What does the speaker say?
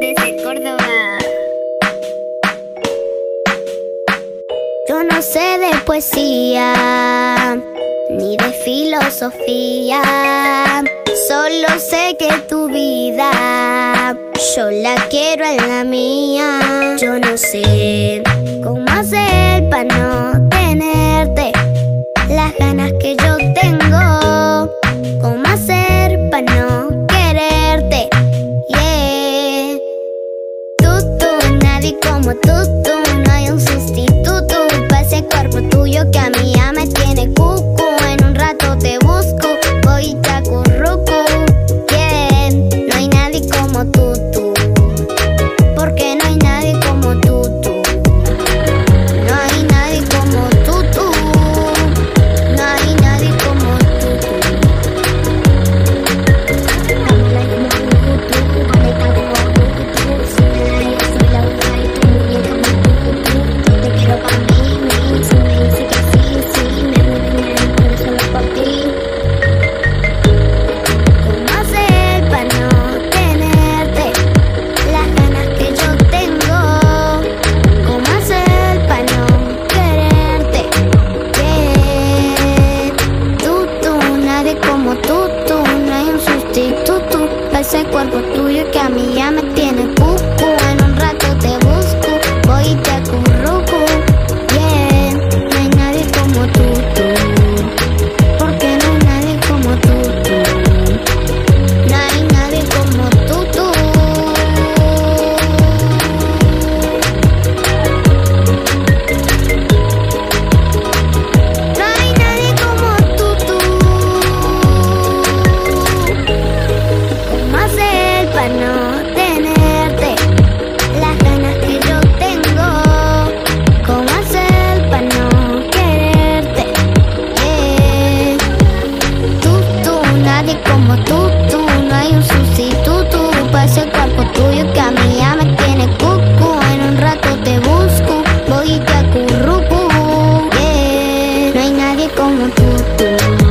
desde Córdoba. Yo no sé de poesía ni de filosofía, solo sé que tu vida yo la quiero en la mía. Yo no sé. tuyo que a mí ya me tiene cucu. Uh, uh, en un rato te busco, voy y te cubro. Ooh.